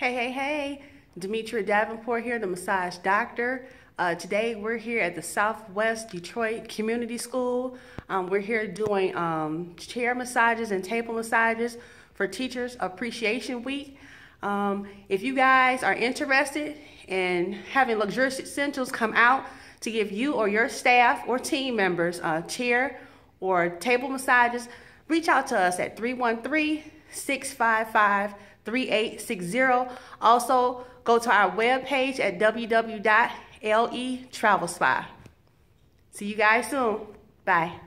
Hey, hey, hey. Demetria Davenport here, the massage doctor. Uh, today we're here at the Southwest Detroit Community School. Um, we're here doing um, chair massages and table massages for Teachers Appreciation Week. Um, if you guys are interested in having luxurious essentials come out to give you or your staff or team members a chair or table massages, reach out to us at 313 655 3860. Also, go to our webpage at www.letravelspa. See you guys soon. Bye.